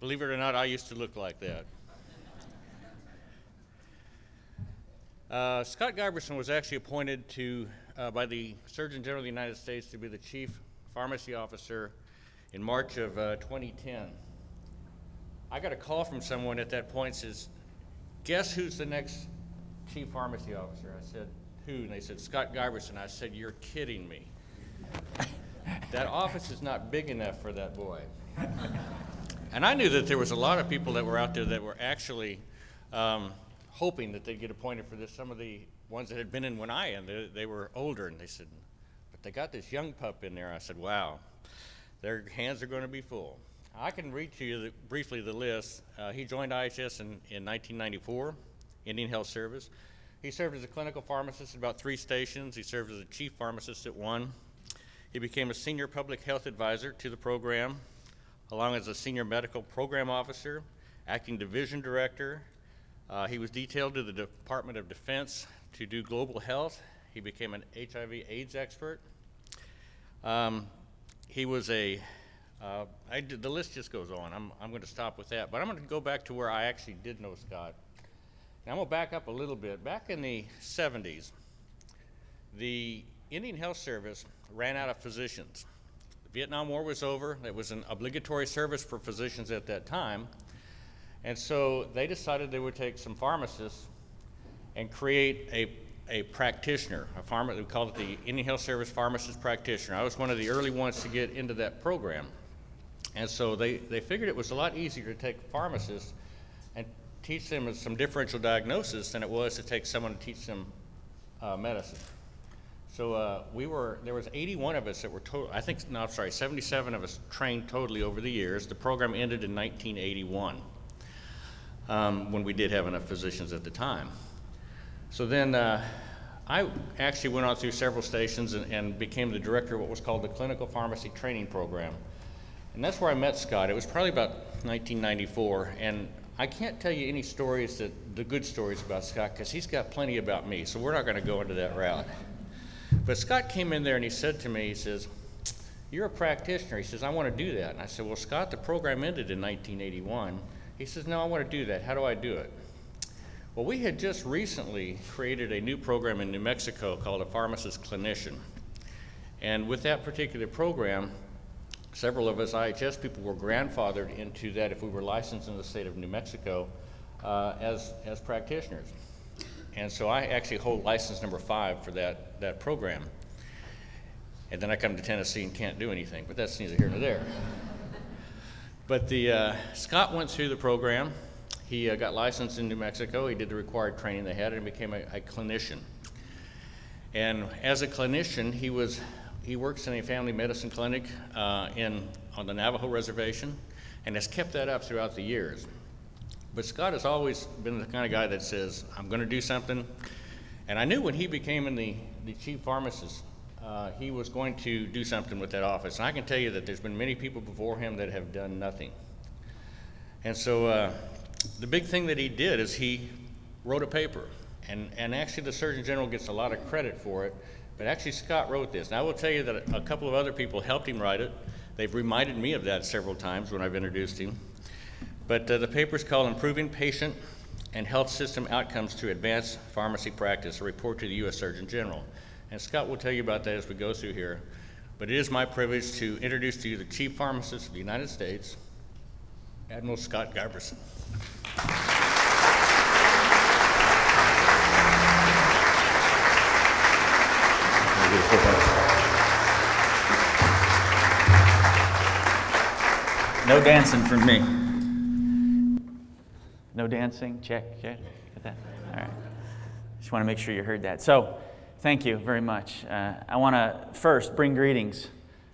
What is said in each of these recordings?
Believe it or not, I used to look like that. Uh, Scott Giberson was actually appointed to, uh, by the Surgeon General of the United States to be the Chief Pharmacy Officer in March of uh, 2010. I got a call from someone at that point says, guess who's the next Chief Pharmacy Officer? I said, who? And they said, Scott Giberson. I said, you're kidding me. that office is not big enough for that boy. And I knew that there was a lot of people that were out there that were actually um, hoping that they'd get appointed for this. Some of the ones that had been in when I am, they, they were older, and they said, but they got this young pup in there. I said, wow, their hands are going to be full. I can read to you the, briefly the list. Uh, he joined IHS in, in 1994, Indian Health Service. He served as a clinical pharmacist at about three stations. He served as a chief pharmacist at one. He became a senior public health advisor to the program, along as a senior medical program officer, acting division director, uh, he was detailed to the Department of Defense to do global health. He became an HIV AIDS expert. Um, he was a, uh, did, the list just goes on. I'm, I'm going to stop with that. But I'm going to go back to where I actually did know Scott. Now I'm going to back up a little bit. Back in the 70s, the Indian Health Service ran out of physicians. The Vietnam War was over. It was an obligatory service for physicians at that time. And so they decided they would take some pharmacists and create a, a practitioner, a pharma, we called it the Indian Health Service Pharmacist Practitioner. I was one of the early ones to get into that program. And so they, they figured it was a lot easier to take pharmacists and teach them some differential diagnosis than it was to take someone to teach them uh, medicine. So uh, we were, there was 81 of us that were total, I think, no, I'm sorry, 77 of us trained totally over the years. The program ended in 1981 um, when we did have enough physicians at the time. So then uh, I actually went on through several stations and, and, became the director of what was called the Clinical Pharmacy Training Program. And that's where I met Scott. It was probably about 1994. And I can't tell you any stories that the good stories about Scott because he's got plenty about me. So we're not going to go into that route. But Scott came in there and he said to me, he says, you're a practitioner. He says, I want to do that. And I said, well, Scott, the program ended in 1981. He says, No, I want to do that. How do I do it? Well, we had just recently created a new program in New Mexico called a pharmacist clinician. And with that particular program, several of us IHS people were grandfathered into that if we were licensed in the state of New Mexico uh, as, as practitioners. And so I actually hold license number five for that, that program. And then I come to Tennessee and can't do anything, but that's neither here nor there. But the, uh, Scott went through the program. He uh, got licensed in New Mexico. He did the required training they had and became a, a clinician. And as a clinician, he was he works in a family medicine clinic uh, in on the Navajo reservation, and has kept that up throughout the years. But Scott has always been the kind of guy that says, "I'm going to do something." And I knew when he became the, the chief pharmacist uh, he was going to do something with that office. And I can tell you that there's been many people before him that have done nothing. And so uh, the big thing that he did is he wrote a paper. And, and actually, the Surgeon General gets a lot of credit for it. But actually, Scott wrote this. And I will tell you that a couple of other people helped him write it. They've reminded me of that several times when I've introduced him. But uh, the paper is called Improving Patient and Health System Outcomes to Advance Pharmacy Practice, a report to the U.S. Surgeon General. And Scott will tell you about that as we go through here. But it is my privilege to introduce to you the Chief Pharmacist of the United States, Admiral Scott Giberson. No dancing from me. No dancing? Check, check. Get that? All right. Just want to make sure you heard that. So, Thank you very much. Uh, I want to first bring greetings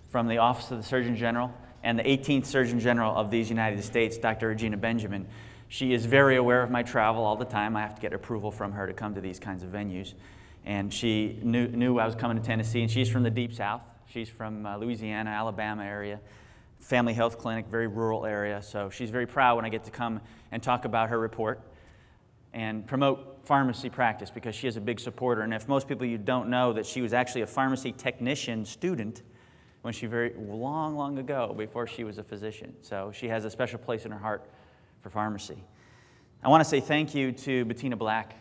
from the Office of the Surgeon General and the 18th Surgeon General of these United States, Dr. Regina Benjamin. She is very aware of my travel all the time. I have to get approval from her to come to these kinds of venues. And she knew, knew I was coming to Tennessee, and she's from the Deep South. She's from uh, Louisiana, Alabama area, family health clinic, very rural area. So she's very proud when I get to come and talk about her report and promote pharmacy practice because she is a big supporter. And if most people you don't know that she was actually a pharmacy technician student when she very long, long ago, before she was a physician. So she has a special place in her heart for pharmacy. I want to say thank you to Baeteena Black.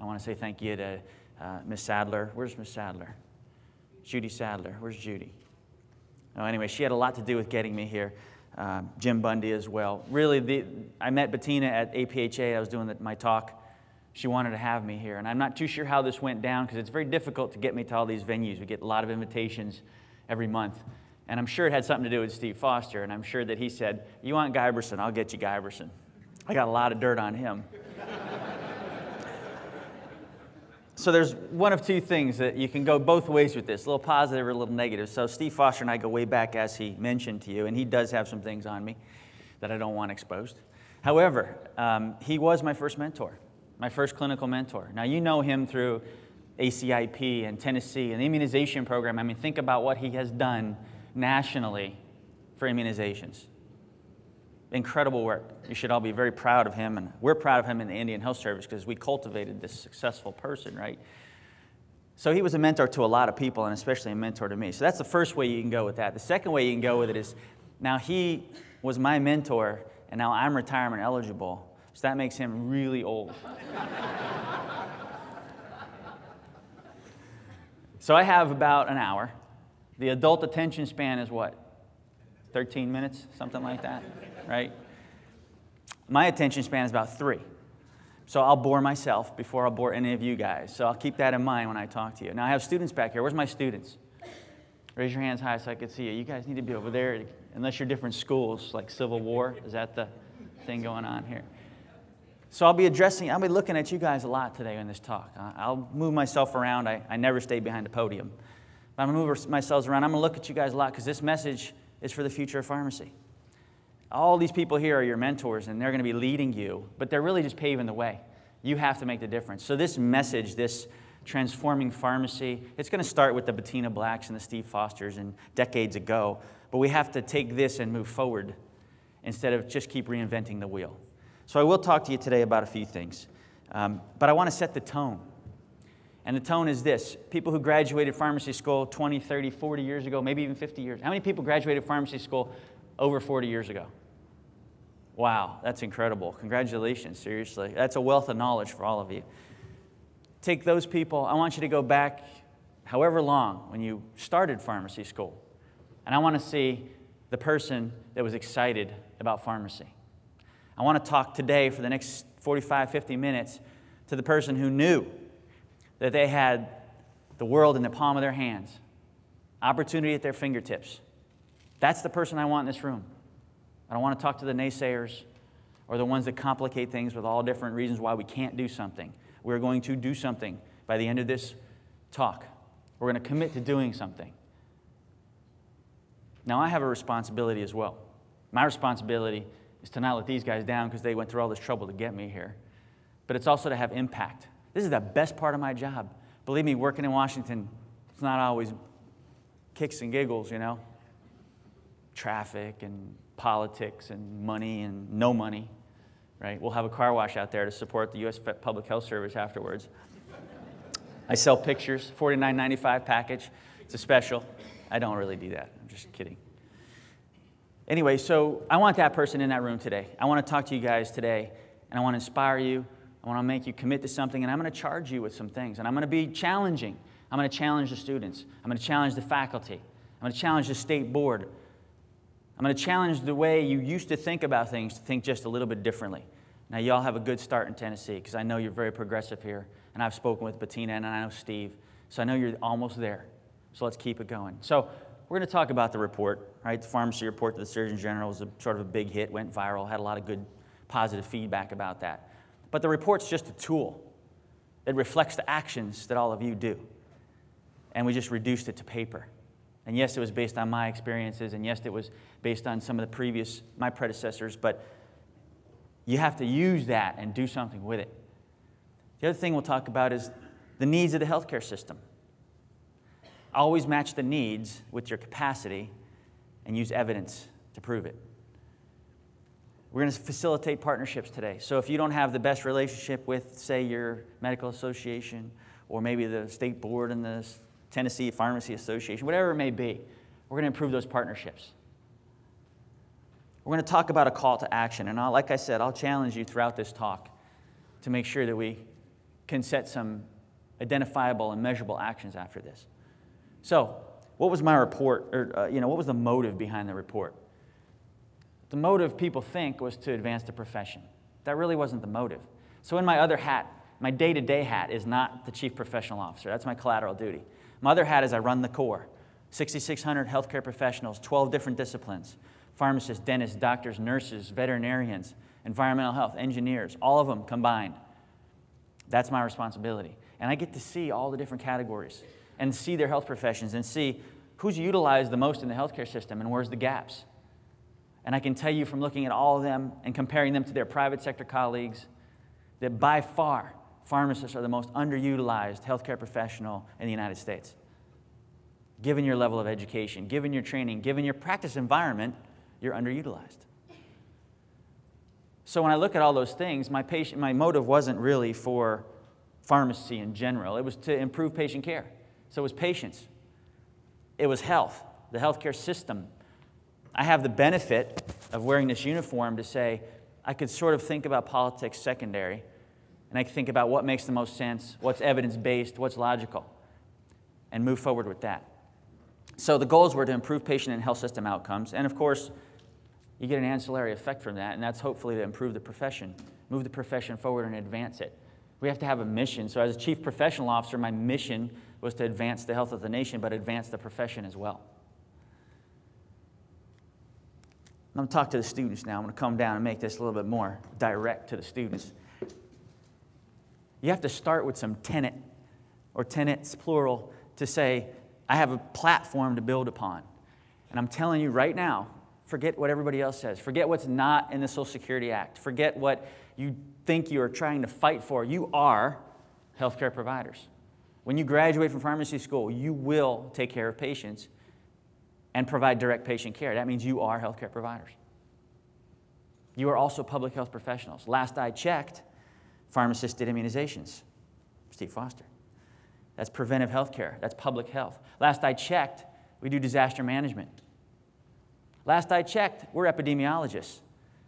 I want to say thank you to uh, Miss Sadler. Where's Miss Sadler? Judy Sadler. Where's Judy? Oh, anyway, she had a lot to do with getting me here. Um, Jim Bundy as well. Really, the, I met Baeteena at APHA. I was doing the, my talk. She wanted to have me here. And I'm not too sure how this went down because it's very difficult to get me to all these venues. We get a lot of invitations every month. And I'm sure it had something to do with Steve Foster. And I'm sure that he said, You want Giberson? I'll get you Giberson. I got a lot of dirt on him. So there's one of two things that you can go both ways with this, a little positive or a little negative. So Steve Foster and I go way back, as he mentioned to you, and he does have some things on me that I don't want exposed. However, um, he was my first mentor, my first clinical mentor. Now, you know him through ACIP and Tennessee and the immunization program. I mean, think about what he has done nationally for immunizations. Incredible work. You should all be very proud of him, and we're proud of him in the Indian Health Service because we cultivated this successful person, right? So he was a mentor to a lot of people, and especially a mentor to me. So that's the first way you can go with that. The second way you can go with it is now he was my mentor, and now I'm retirement eligible. So that makes him really old. so I have about an hour. The adult attention span is what? 13 minutes, something like that, right? My attention span is about three. So I'll bore myself before I'll bore any of you guys. So I'll keep that in mind when I talk to you. Now I have students back here. Where's my students? Raise your hands high so I can see you. You guys need to be over there, unless you're different schools, like Civil War. Is that the thing going on here? So I'll be addressing, I'll be looking at you guys a lot today in this talk. I'll move myself around. I, I never stay behind a podium. But I'm going to move myself around. I'm going to look at you guys a lot because this message is for the future of pharmacy. All these people here are your mentors, and they're going to be leading you, but they're really just paving the way. You have to make the difference. So, this message, this transforming pharmacy, it's going to start with the Baeteena Blacks and the Steve Fosters and decades ago, but we have to take this and move forward instead of just keep reinventing the wheel. So, I will talk to you today about a few things, um, but I want to set the tone. And the tone is this people who graduated pharmacy school 20, 30, 40 years ago, maybe even 50 years. How many people graduated pharmacy school over 40 years ago? Wow, that's incredible. Congratulations, seriously. That's a wealth of knowledge for all of you. Take those people, I want you to go back however long when you started pharmacy school. And I want to see the person that was excited about pharmacy. I want to talk today for the next 45, 50 minutes to the person who knew that they had the world in the palm of their hands, opportunity at their fingertips. That's the person I want in this room. I don't want to talk to the naysayers or the ones that complicate things with all different reasons why we can't do something. We're going to do something by the end of this talk. We're going to commit to doing something. Now, I have a responsibility as well. My responsibility is to not let these guys down because they went through all this trouble to get me here, but it's also to have impact. This is the best part of my job. Believe me, working in Washington, it's not always kicks and giggles, you know. Traffic and politics and money and no money, right? We'll have a car wash out there to support the U.S. Public Health Service afterwards. I sell pictures, $49.95 package. It's a special. I don't really do that. I'm just kidding. Anyway, so I want that person in that room today. I want to talk to you guys today, and I want to inspire you. I want to make you commit to something, and I'm going to charge you with some things. And I'm going to be challenging. I'm going to challenge the students. I'm going to challenge the faculty. I'm going to challenge the state board. I'm going to challenge the way you used to think about things to think just a little bit differently. Now, y'all have a good start in Tennessee because I know you're very progressive here. And I've spoken with Baeteena and I know Steve. So I know you're almost there. So let's keep it going. So we're going to talk about the report, right? The pharmacy report to the Surgeon General was a, sort of a big hit, went viral, had a lot of good positive feedback about that. But the report's just a tool. It reflects the actions that all of you do. And we just reduced it to paper. And yes, it was based on my experiences, and yes, it was based on some of the previous, my predecessors, but you have to use that and do something with it. The other thing we'll talk about is the needs of the healthcare system. Always match the needs with your capacity and use evidence to prove it. We're going to facilitate partnerships today. So if you don't have the best relationship with, say, your medical association or maybe the state board and the Tennessee Pharmacy Association, whatever it may be, We're going to improve those partnerships. We're going to talk about a call to action. And I'll, like I said, I'll challenge you throughout this talk to make sure that we can set some identifiable and measurable actions after this. So, what was my report, or, uh, you know, what was the motive behind the report? The motive, people think, was to advance the profession. That really wasn't the motive. So, in my other hat, my day to day hat is not the chief professional officer. That's my collateral duty. My other hat is I run the corps 6,600 healthcare professionals, 12 different disciplines pharmacists, dentists, doctors, nurses, veterinarians, environmental health, engineers, all of them combined. That's my responsibility. And I get to see all the different categories and see their health professions and see who's utilized the most in the healthcare system and where's the gaps. And I can tell you from looking at all of them and comparing them to their private sector colleagues that by far, pharmacists are the most underutilized healthcare professional in the United States. Given your level of education, given your training, given your practice environment, you're underutilized. So when I look at all those things, my, patient, my motive wasn't really for pharmacy in general, it was to improve patient care. So it was patients, it was health, the healthcare system. I have the benefit of wearing this uniform to say I could sort of think about politics secondary, and I think about what makes the most sense, what's evidence based, what's logical, and move forward with that. So the goals were to improve patient and health system outcomes, and of course, you get an ancillary effect from that, and that's hopefully to improve the profession, move the profession forward and advance it. We have to have a mission. So, as a chief professional officer, my mission was to advance the health of the nation, but advance the profession as well. I'm going to talk to the students now. I'm going to come down and make this a little bit more direct to the students. You have to start with some tenet or tenets, plural, to say, I have a platform to build upon. And I'm telling you right now, forget what everybody else says. Forget what's not in the Social Security Act. Forget what you think you are trying to fight for. You are healthcare providers. When you graduate from pharmacy school, you will take care of patients and provide direct patient care. That means you are healthcare providers. You are also public health professionals. Last I checked, pharmacists did immunizations. Steve Foster. That's preventive health care. That's public health. Last I checked, we do disaster management. Last I checked, we're epidemiologists.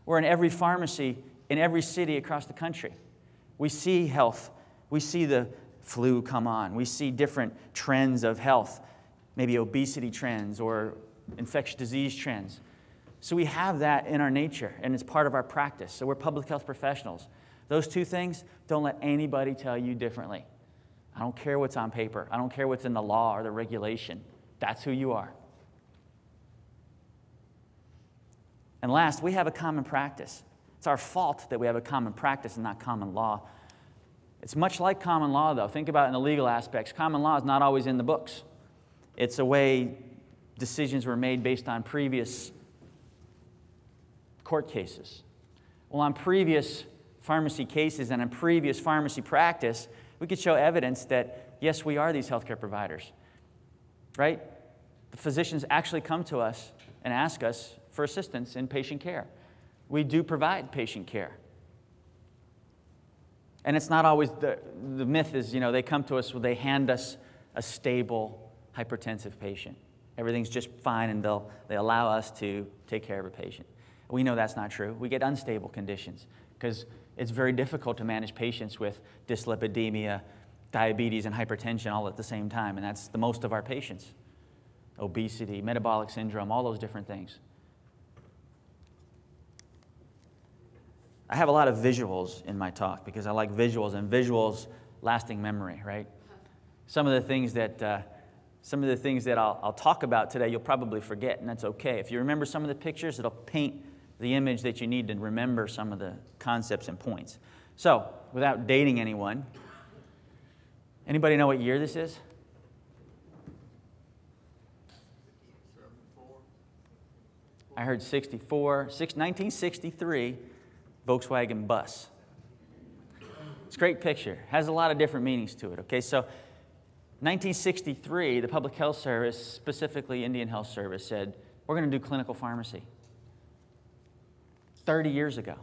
We're in every pharmacy in every city across the country. We see health. We see the flu come on. We see different trends of health, maybe obesity trends or infectious disease trends. So we have that in our nature, and it's part of our practice. So we're public health professionals. Those two things, don't let anybody tell you differently. I don't care what's on paper, I don't care what's in the law or the regulation. That's who you are. And last, we have a common practice. It's our fault that we have a common practice and not common law. It's much like common law, though. Think about it in the legal aspects. Common law is not always in the books, it's a way decisions were made based on previous court cases. Well, on previous pharmacy cases and in previous pharmacy practice, we could show evidence that, yes, we are these healthcare providers, right? The physicians actually come to us and ask us for assistance in patient care. We do provide patient care. And it's not always the, the myth is, you know, they come to us, they hand us a stable hypertensive patient. Everything's just fine and they'll, they allow us to take care of a patient. We know that's not true. We get unstable conditions because it's very difficult to manage patients with dyslipidemia, diabetes, and hypertension all at the same time. And that's the most of our patients obesity, metabolic syndrome, all those different things. I have a lot of visuals in my talk because I like visuals and visuals lasting memory, right? Some of the things that, uh, some of the things that I'll, I'll talk about today, you'll probably forget, and that's okay. If you remember some of the pictures, it'll paint the image that you need to remember some of the concepts and points. So, without dating anyone, anybody know what year this is? I heard 64, 6, 1963 Volkswagen bus. It's a great picture. Has a lot of different meanings to it. Okay, so 1963, the Public Health Service, specifically Indian Health Service, said, We're going to do clinical pharmacy. 30 years ago.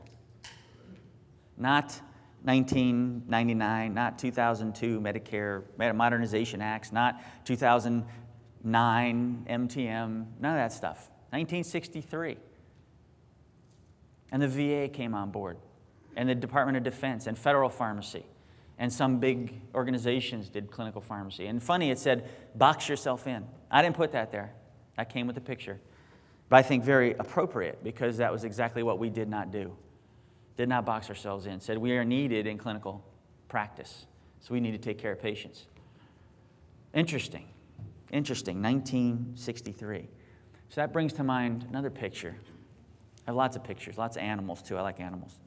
Not 1999, not 2002 Medicare Modernization Acts, not 2009 MTM, none of that stuff. 1963. And the VA came on board, and the Department of Defense, and federal pharmacy, and some big organizations did clinical pharmacy. And funny, it said, box yourself in. I didn't put that there, that came with the picture. But I think very appropriate because that was exactly what we did not do. Did not box ourselves in. Said we are needed in clinical practice, so we need to take care of patients. Interesting. Interesting. 1963. So that brings to mind another picture. I have lots of pictures, lots of animals too. I like animals.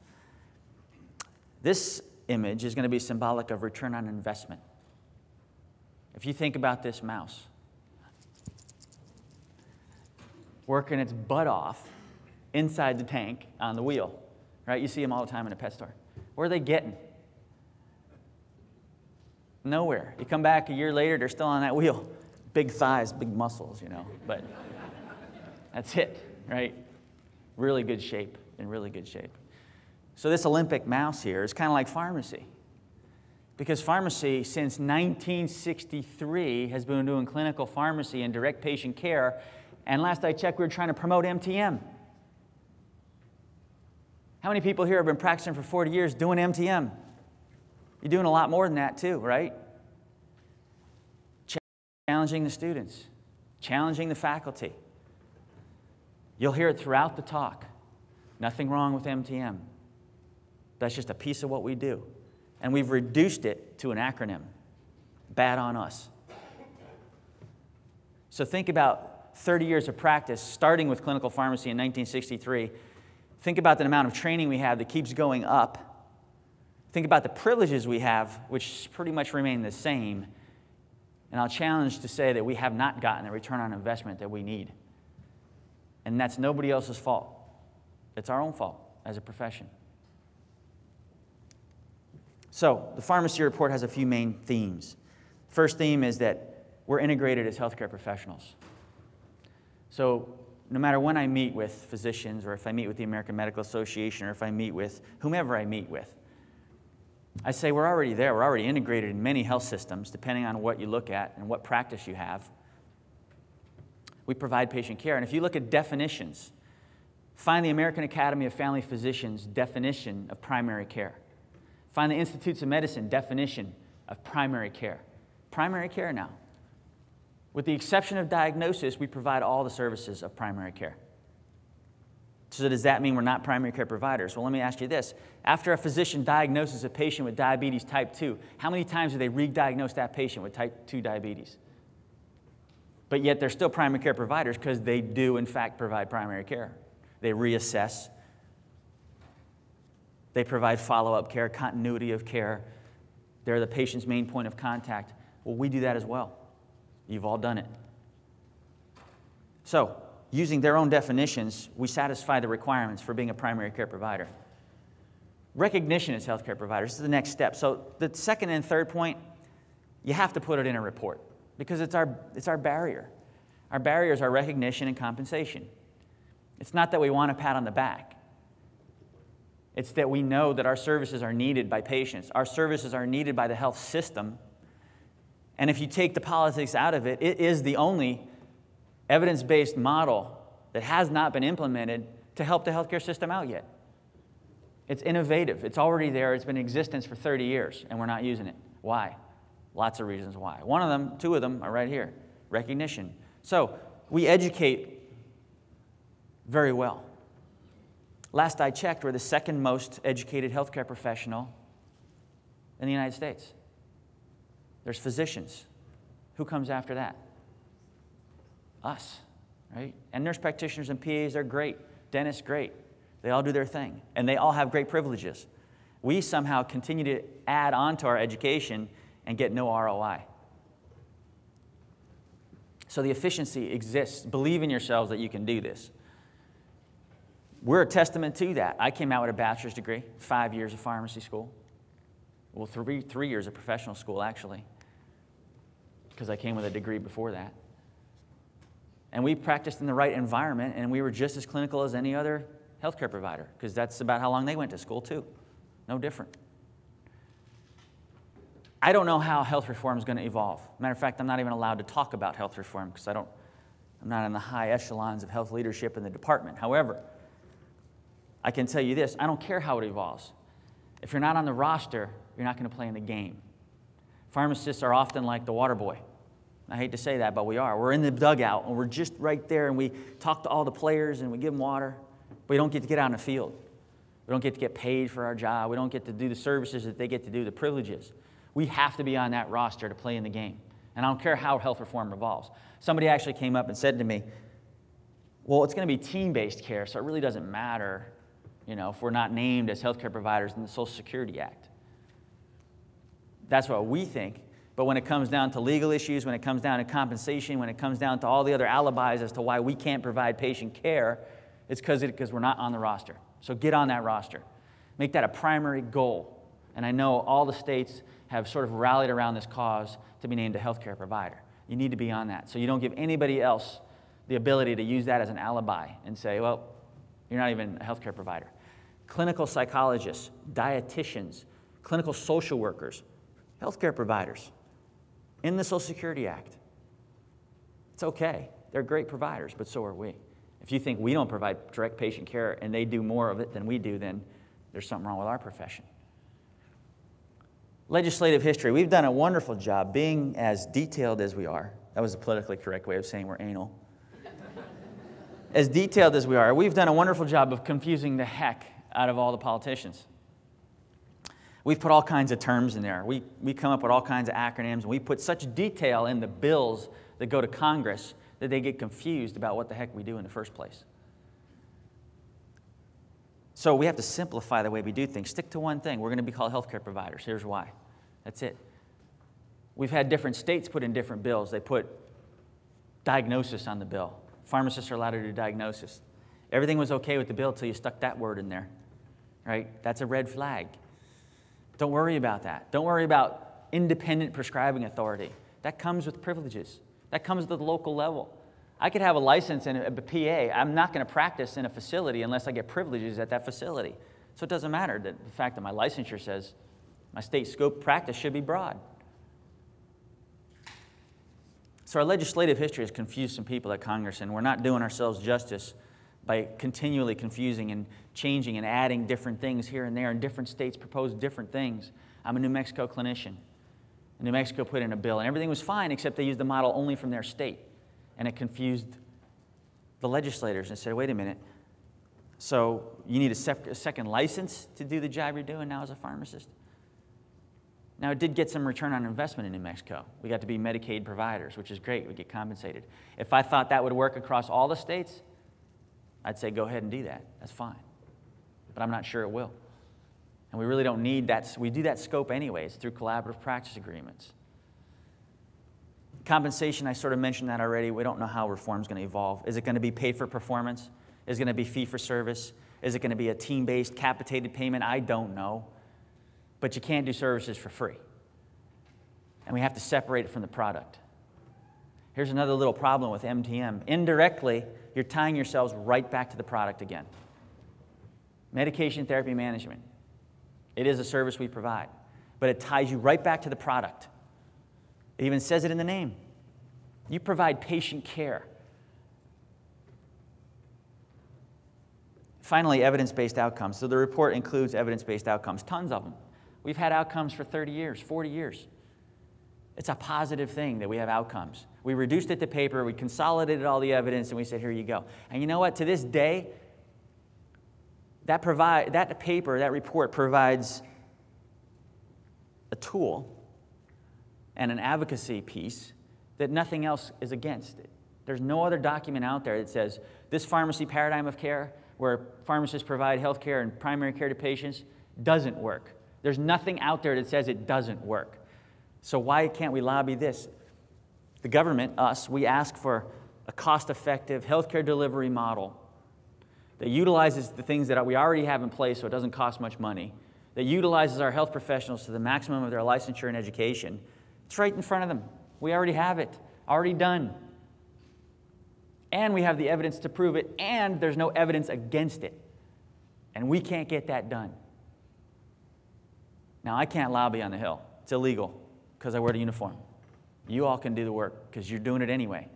This image is going to be symbolic of return on investment. If you think about this mouse, working its butt off inside the tank on the wheel, right? You see them all the time in a pet store. Where are they getting? Nowhere. You come back a year later, they're still on that wheel. Big thighs, big muscles, you know, but that's it, right? Really good shape, in really good shape. So, this Olympic mouse here is kind of like pharmacy. Because pharmacy, since 1963, has been doing clinical pharmacy and direct patient care. And last I checked, we were trying to promote MTM. How many people here have been practicing for 40 years doing MTM? You're doing a lot more than that, too, right? Challenging the students, challenging the faculty. You'll hear it throughout the talk. Nothing wrong with MTM. That's just a piece of what we do. And we've reduced it to an acronym. Bad on us. So think about 30 years of practice, starting with clinical pharmacy in 1963. Think about the amount of training we have that keeps going up. Think about the privileges we have, which pretty much remain the same. And I'll challenge to say that we have not gotten the return on investment that we need. And that's nobody else's fault. It's our own fault as a profession. So, the pharmacy report has a few main themes. First theme is that we're integrated as healthcare professionals. So, no matter when I meet with physicians, or if I meet with the American Medical Association, or if I meet with whomever I meet with, I say we're already there. We're already integrated in many health systems, depending on what you look at and what practice you have. We provide patient care. And if you look at definitions, find the American Academy of Family Physicians definition of primary care. Find the Institutes of Medicine definition of primary care. Primary care now. With the exception of diagnosis, we provide all the services of primary care. So, does that mean we're not primary care providers? Well, let me ask you this. After a physician diagnoses a patient with diabetes type 2, how many times do they re diagnose that patient with type 2 diabetes? But yet, they're still primary care providers because they do, in fact, provide primary care. They reassess, they provide follow up care, continuity of care. They're the patient's main point of contact. Well, we do that as well. You've all done it. So, using their own definitions, we satisfy the requirements for being a primary care provider. Recognition as healthcare providers is the next step. So, the second and third point, you have to put it in a report because it's our, it's our barrier. Our barriers are recognition and compensation. It's not that we want a pat on the back. It's that we know that our services are needed by patients. Our services are needed by the health system. And if you take the politics out of it, it is the only evidence based model that has not been implemented to help the healthcare system out yet. It's innovative, it's already there, it's been in existence for 30 years, and we're not using it. Why? Lots of reasons why. One of them, two of them are right here recognition. So we educate very well. Last I checked, we're the second most educated healthcare professional in the United States. There's physicians. Who comes after that? Us, right? And nurse practitioners and PAs are great. Dentists, great. They all do their thing, and they all have great privileges. We somehow continue to add on to our education and get no ROI. So the efficiency exists. Believe in yourselves that you can do this. We're a testament to that. I came out with a bachelor's degree, five years of pharmacy school. Well, three, three years of professional school, actually, because I came with a degree before that. And we practiced in the right environment, and we were just as clinical as any other healthcare provider, because that's about how long they went to school, too. No different. I don't know how health reform is going to evolve. Matter of fact, I'm not even allowed to talk about health reform because I don't, I'm not in the high echelons of health leadership in the department. However, I can tell you this I don't care how it evolves. If you're not on the roster, you're not going to play in the game. Pharmacists are often like the water boy. I hate to say that, but we are. We're in the dugout and we're just right there and we talk to all the players and we give them water, but we don't get to get out in the field. We don't get to get paid for our job. We don't get to do the services that they get to do, the privileges. We have to be on that roster to play in the game. And I don't care how health reform revolves. Somebody actually came up and said to me, Well, it's going to be team based care, so it really doesn't matter you know, if we're not named as healthcare providers in the Social Security Act. That's what we think. But when it comes down to legal issues, when it comes down to compensation, when it comes down to all the other alibis as to why we can't provide patient care, it's because we're not on the roster. So get on that roster. Make that a primary goal. And I know all the states have sort of rallied around this cause to be named a healthcare provider. You need to be on that. So you don't give anybody else the ability to use that as an alibi and say, well, you're not even a healthcare provider. Clinical psychologists, dietitians, clinical social workers, healthcare providers in the Social Security Act. It's okay. They're great providers, but so are we. If you think we don't provide direct patient care and they do more of it than we do, then there's something wrong with our profession. Legislative history. We've done a wonderful job being as detailed as we are. That was a politically correct way of saying we're anal. as detailed as we are, we've done a wonderful job of confusing the heck out of all the politicians. We've put all kinds of terms in there. We, we come up with all kinds of acronyms, and we put such detail in the bills that go to Congress that they get confused about what the heck we do in the first place. So we have to simplify the way we do things. Stick to one thing. We're going to be called healthcare providers. Here's why. That's it. We've had different states put in different bills. They put diagnosis on the bill. Pharmacists are allowed to do diagnosis. Everything was okay with the bill until you stuck that word in there, right? That's a red flag. Don't worry about that. Don't worry about independent prescribing authority. That comes with privileges, that comes at the local level. I could have a license and a PA. I'm not going to practice in a facility unless I get privileges at that facility. So it doesn't matter that the fact that my licensure says my state scope practice should be broad. So our legislative history has confused some people at Congress, and we're not doing ourselves justice by continually confusing and changing and adding different things here and there, and different states propose different things. I'm a New Mexico clinician. And New Mexico put in a bill, and everything was fine except they used the model only from their state. And it confused the legislators and said, wait a minute, so you need a, sep- a second license to do the job you're doing now as a pharmacist? Now, it did get some return on investment in New Mexico. We got to be Medicaid providers, which is great. We get compensated. If I thought that would work across all the states, I'd say go ahead and do that. That's fine. But I'm not sure it will. And we really don't need that. We do that scope anyways through collaborative practice agreements. Compensation, I sort of mentioned that already. We don't know how reform is going to evolve. Is it going to be paid for performance? Is it going to be fee for service? Is it going to be a team based capitated payment? I don't know. But you can't do services for free. And we have to separate it from the product. Here's another little problem with MTM. Indirectly, you're tying yourselves right back to the product again. Medication therapy management. It is a service we provide, but it ties you right back to the product. It even says it in the name. You provide patient care. Finally, evidence based outcomes. So the report includes evidence based outcomes, tons of them. We've had outcomes for 30 years, 40 years. It's a positive thing that we have outcomes. We reduced it to paper, we consolidated all the evidence, and we said, here you go. And you know what? To this day, that, provide, that paper, that report provides a tool and an advocacy piece that nothing else is against it. There's no other document out there that says this pharmacy paradigm of care, where pharmacists provide health care and primary care to patients, doesn't work. There's nothing out there that says it doesn't work. So why can't we lobby this? The government, us, we ask for a cost effective healthcare delivery model that utilizes the things that we already have in place so it doesn't cost much money, that utilizes our health professionals to the maximum of their licensure and education. It's right in front of them. We already have it, already done. And we have the evidence to prove it, and there's no evidence against it. And we can't get that done. Now, I can't lobby on the Hill, it's illegal. Because I wear the uniform. You all can do the work because you're doing it anyway.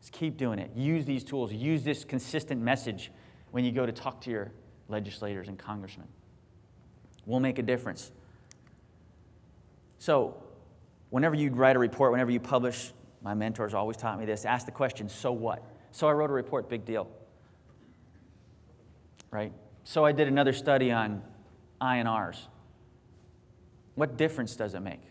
Just keep doing it. Use these tools. Use this consistent message when you go to talk to your legislators and congressmen. We'll make a difference. So, whenever you write a report, whenever you publish, my mentors always taught me this ask the question, so what? So I wrote a report, big deal. Right? So I did another study on INRs. What difference does it make?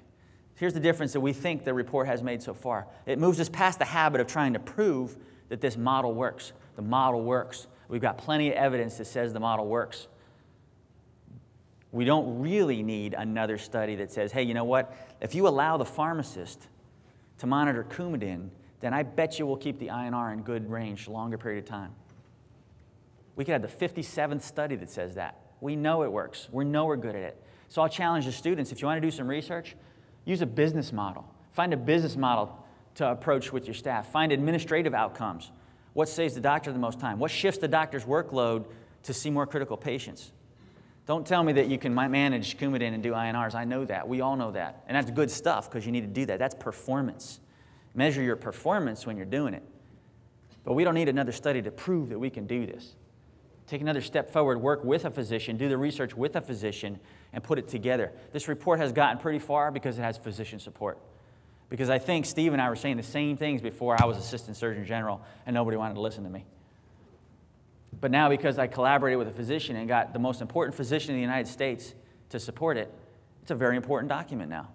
Here's the difference that we think the report has made so far it moves us past the habit of trying to prove that this model works. The model works. We've got plenty of evidence that says the model works. We don't really need another study that says, hey, you know what? If you allow the pharmacist to monitor Coumadin, then I bet you we'll keep the INR in good range a longer period of time. We could have the 57th study that says that. We know it works. We know we're good at it. So I'll challenge the students if you want to do some research, use a business model. Find a business model to approach with your staff. Find administrative outcomes. What saves the doctor the most time? What shifts the doctor's workload to see more critical patients? Don't tell me that you can manage Coumadin and do INRs. I know that. We all know that. And that's good stuff because you need to do that. That's performance. Measure your performance when you're doing it. But we don't need another study to prove that we can do this. Take another step forward, work with a physician, do the research with a physician, and put it together. This report has gotten pretty far because it has physician support. Because I think Steve and I were saying the same things before I was Assistant Surgeon General and nobody wanted to listen to me. But now, because I collaborated with a physician and got the most important physician in the United States to support it, it's a very important document now.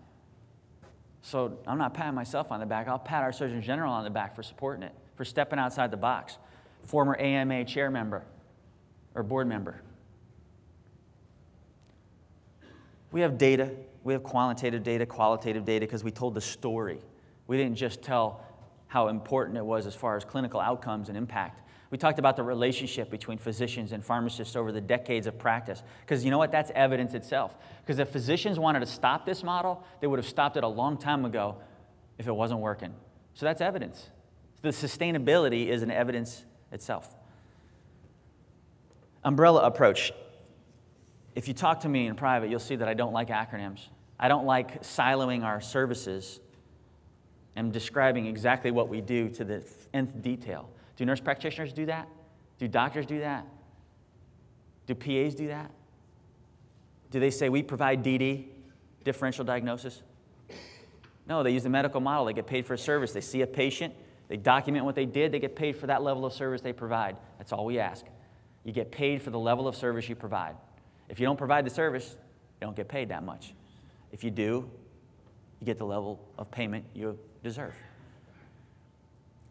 So I'm not patting myself on the back. I'll pat our Surgeon General on the back for supporting it, for stepping outside the box. Former AMA chair member or board member. We have data. We have quantitative data, qualitative data, because we told the story. We didn't just tell how important it was as far as clinical outcomes and impact. We talked about the relationship between physicians and pharmacists over the decades of practice. Because you know what? That's evidence itself. Because if physicians wanted to stop this model, they would have stopped it a long time ago if it wasn't working. So that's evidence. The sustainability is an evidence itself. Umbrella approach. If you talk to me in private, you'll see that I don't like acronyms. I don't like siloing our services and describing exactly what we do to the nth detail. Do nurse practitioners do that? Do doctors do that? Do PAs do that? Do they say we provide DD, differential diagnosis? No, they use the medical model. They get paid for a service. They see a patient, they document what they did, they get paid for that level of service they provide. That's all we ask. You get paid for the level of service you provide. If you don't provide the service, you don't get paid that much. If you do, you get the level of payment you deserve.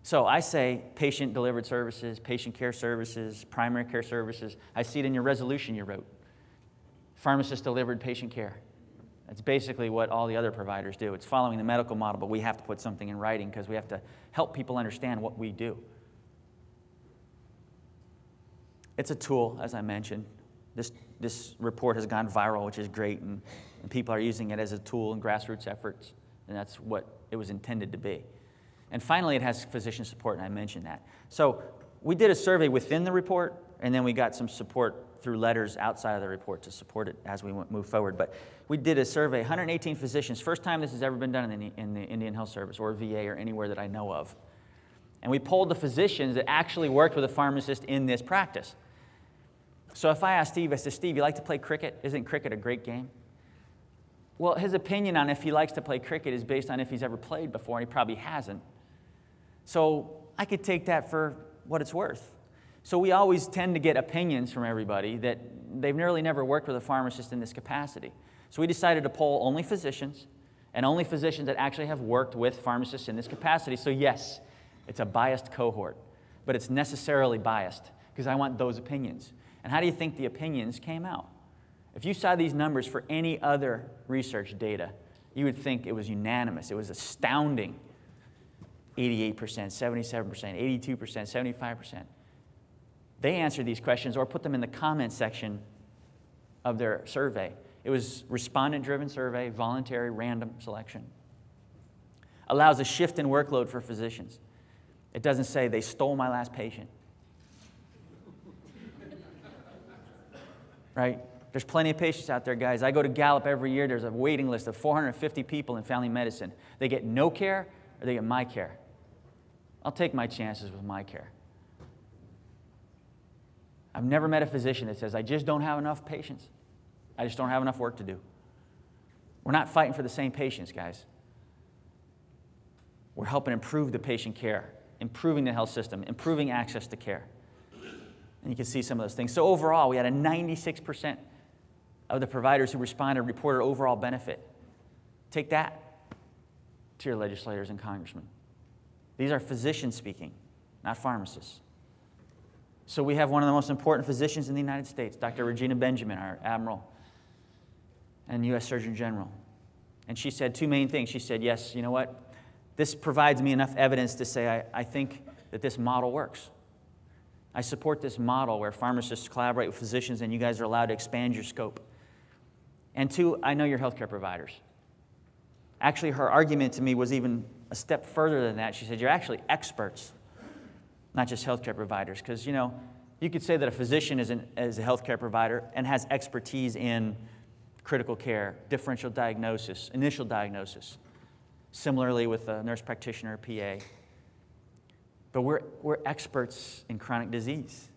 So I say patient delivered services, patient care services, primary care services. I see it in your resolution you wrote. Pharmacist delivered patient care. That's basically what all the other providers do. It's following the medical model, but we have to put something in writing because we have to help people understand what we do. It's a tool, as I mentioned. This, this report has gone viral, which is great, and, and people are using it as a tool in grassroots efforts, and that's what it was intended to be. And finally, it has physician support, and I mentioned that. So we did a survey within the report, and then we got some support through letters outside of the report to support it as we move forward. But we did a survey, 118 physicians, first time this has ever been done in the, in the Indian Health Service or VA or anywhere that I know of. And we polled the physicians that actually worked with a pharmacist in this practice. So if I ask Steve, I said, Steve, you like to play cricket? Isn't cricket a great game? Well, his opinion on if he likes to play cricket is based on if he's ever played before, and he probably hasn't. So I could take that for what it's worth. So we always tend to get opinions from everybody that they've nearly never worked with a pharmacist in this capacity. So we decided to poll only physicians and only physicians that actually have worked with pharmacists in this capacity. So yes, it's a biased cohort, but it's necessarily biased because I want those opinions. And how do you think the opinions came out? If you saw these numbers for any other research data, you would think it was unanimous. It was astounding 88%, 77%, 82%, 75%. They answered these questions or put them in the comment section of their survey. It was respondent driven survey, voluntary random selection. Allows a shift in workload for physicians. It doesn't say they stole my last patient. Right? There's plenty of patients out there, guys. I go to Gallup every year. There's a waiting list of 450 people in family medicine. They get no care or they get my care. I'll take my chances with my care. I've never met a physician that says, I just don't have enough patients. I just don't have enough work to do. We're not fighting for the same patients, guys. We're helping improve the patient care, improving the health system, improving access to care. And you can see some of those things. So, overall, we had a 96% of the providers who responded reported overall benefit. Take that to your legislators and congressmen. These are physicians speaking, not pharmacists. So we have one of the most important physicians in the United States, Dr. Regina Benjamin, our admiral and U.S. Surgeon General. And she said two main things. She said, Yes, you know what? This provides me enough evidence to say I, I think that this model works. I support this model where pharmacists collaborate with physicians and you guys are allowed to expand your scope. And two, I know you're healthcare providers. Actually, her argument to me was even a step further than that. She said, You're actually experts, not just healthcare providers. Because, you know, you could say that a physician is, an, is a healthcare provider and has expertise in critical care, differential diagnosis, initial diagnosis. Similarly, with a nurse practitioner, PA. But we're, we're experts in chronic disease,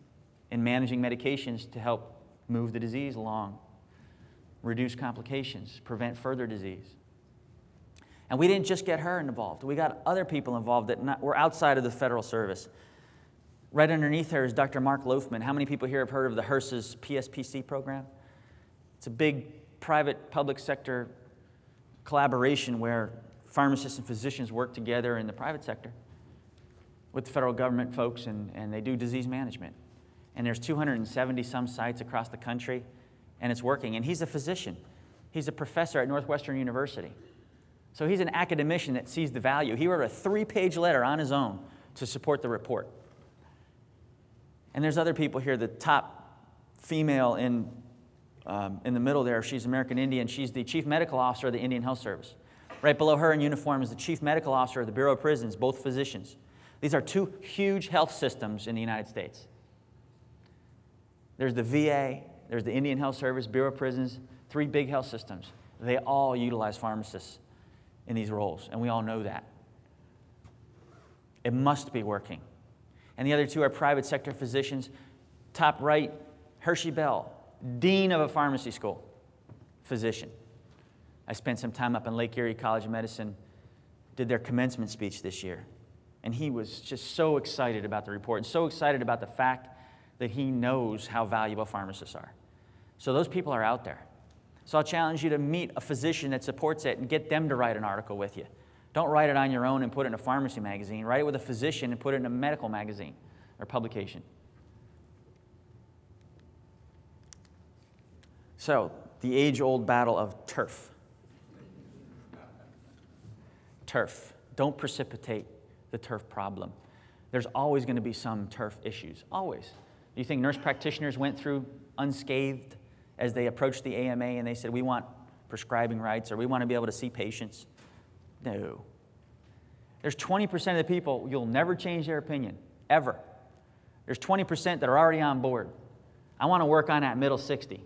in managing medications to help move the disease along, reduce complications, prevent further disease. And we didn't just get her involved, we got other people involved that not, were outside of the federal service. Right underneath her is Dr. Mark Loafman. How many people here have heard of the HRSA's PSPC program? It's a big private public sector collaboration where pharmacists and physicians work together in the private sector with the federal government folks and, and they do disease management. And there's 270 some sites across the country and it's working. And he's a physician. He's a professor at Northwestern University. So he's an academician that sees the value. He wrote a three page letter on his own to support the report. And there's other people here. The top female in, um, in the middle there, she's American Indian. She's the chief medical officer of the Indian Health Service. Right below her in uniform is the chief medical officer of the Bureau of Prisons, both physicians. These are two huge health systems in the United States. There's the VA, there's the Indian Health Service, Bureau of Prisons, three big health systems. They all utilize pharmacists in these roles, and we all know that. It must be working. And the other two are private sector physicians. Top right, Hershey Bell, Dean of a pharmacy school, physician. I spent some time up in Lake Erie College of Medicine, did their commencement speech this year. And he was just so excited about the report and so excited about the fact that he knows how valuable pharmacists are. So those people are out there. So I'll challenge you to meet a physician that supports it and get them to write an article with you. Don't write it on your own and put it in a pharmacy magazine. Write it with a physician and put it in a medical magazine or publication. So, the age old battle of turf. Turf. Don't precipitate the turf problem. There's always going to be some turf issues. Always. Do you think nurse practitioners went through unscathed? as they approached the AMA and they said, We want prescribing rights or we want to be able to see patients? No. There's 20% of the people, you'll never change their opinion, ever. There's 20% that are already on board. I want to work on that middle 60.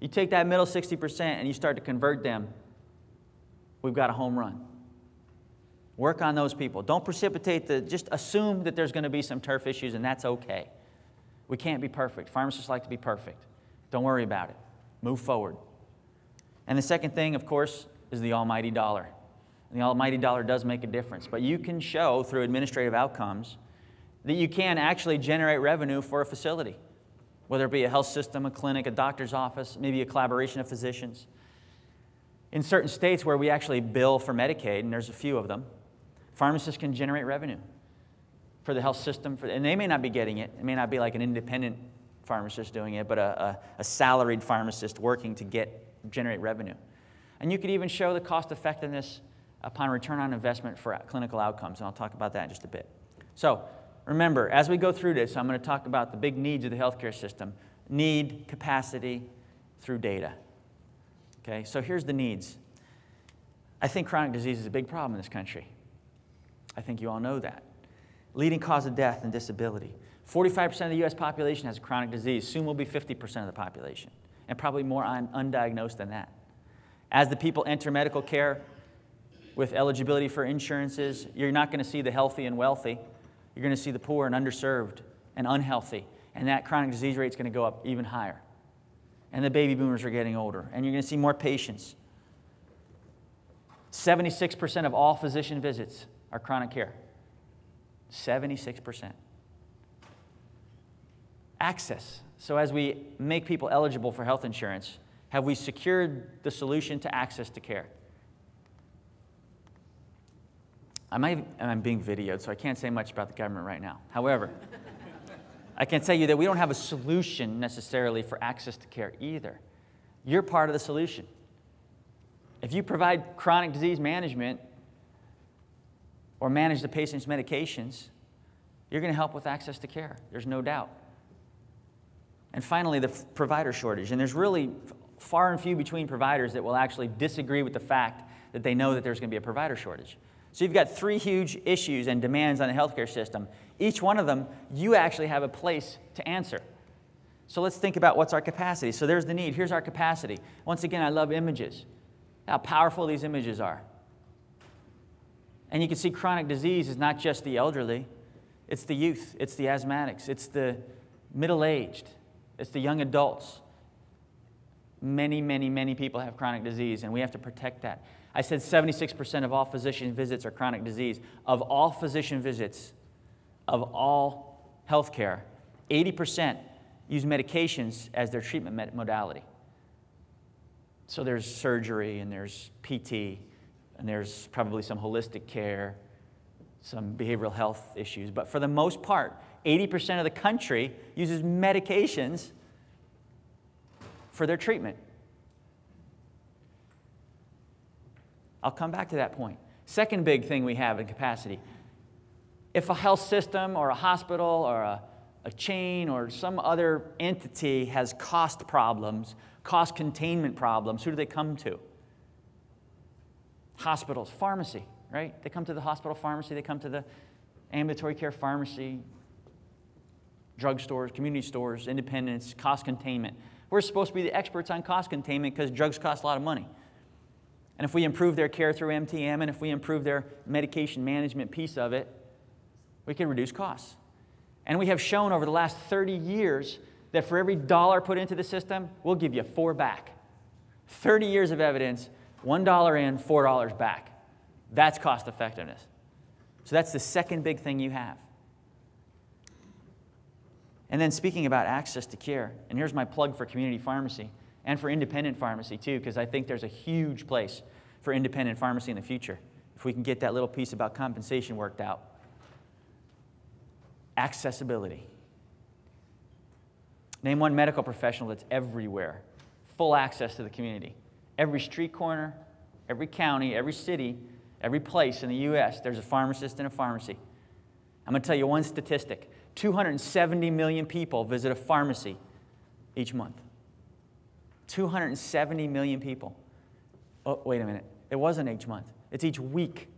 You take that middle 60% and you start to convert them, we've got a home run. Work on those people. Don't precipitate the, just assume that there's going to be some turf issues and that's okay. We can't be perfect. Pharmacists like to be perfect. Don't worry about it. Move forward. And the second thing, of course, is the almighty dollar. And the almighty dollar does make a difference. But you can show through administrative outcomes that you can actually generate revenue for a facility, whether it be a health system, a clinic, a doctor's office, maybe a collaboration of physicians. In certain states where we actually bill for Medicaid, and there's a few of them, pharmacists can generate revenue for the health system, for, and they may not be getting it. It may not be like an independent pharmacist doing it, but a, a, a salaried pharmacist working to get generate revenue. And you could even show the cost effectiveness upon return on investment for clinical outcomes, and I'll talk about that in just a bit. So remember, as we go through this, I'm going to talk about the big needs of the healthcare system need, capacity, through data. Okay, so here's the needs. I think chronic disease is a big problem in this country. I think you all know that. Leading cause of death and disability. 45% of the US population has a chronic disease. Soon will be 50% of the population. and probably more un- undiagnosed than that. As the people enter medical care with eligibility for insurances, you're not going to see the healthy and wealthy. You're going to see the poor and underserved and unhealthy. And that chronic disease rate is going to go up even higher. And the baby boomers are getting older. And you're going to see more patients. 76% of all physician visits chronic care. 76%. Access. So, as we make people eligible for health insurance, have we secured the solution to access to care? I might, I'm being videoed, so I can't say much about the government right now. However, I can tell you that we don't have a solution necessarily for access to care either. You're part of the solution. If you provide chronic disease management or manage the patient's medications, you're going to help with access to care. There's no doubt. And finally, the provider shortage. And there's really far and few between providers that will actually disagree with the fact that they know that there's going to be a provider shortage. So you've got three huge issues and demands on the healthcare system. Each one of them, you actually have a place to answer. So let's think about what's our capacity. So there's the need. Here's our capacity. Once again, I love images, how powerful these images are. And you can see chronic disease is not just the elderly, it's the youth, it's the asthmatics, it's the middle aged, it's the young adults. Many, many, many people have chronic disease, and we have to protect that. I said 76% of all physician visits are chronic disease. Of all physician visits, of all healthcare, 80% use medications as their treatment modality. So there's surgery and there's PT and there's probably some holistic care, some behavioral health issues. But for the most part, 80% of the country uses medications for their treatment. I'll come back to that point. Second big thing we have in capacity if a health system or a hospital or a, a chain or some other entity has cost problems, cost containment problems, who do they come to? Hospitals, pharmacy, right? They come to the hospital pharmacy, they come to the ambulatory care pharmacy, drugstores, community stores, independents, cost containment. We're supposed to be the experts on cost containment because drugs cost a lot of money. And if we improve their care through MTM and if we improve their medication management piece of it, we can reduce costs. And we have shown over the last 30 years that for every dollar put into the system, we'll give you four back. 30 years of evidence, $1 in, $4 back. That's cost effectiveness. So that's the second big thing you have. And then speaking about access to care, and here's my plug for community pharmacy and for independent pharmacy too, because I think there's a huge place for independent pharmacy in the future if we can get that little piece about compensation worked out. Accessibility. Name one medical professional that's everywhere, full access to the community. Every street corner, every county, every city, every place in the U.S., there's a pharmacist and a pharmacy. I'm going to tell you one statistic 270 million people visit a pharmacy each month. 270 million people. Oh, wait a minute. It wasn't each month, it's each week.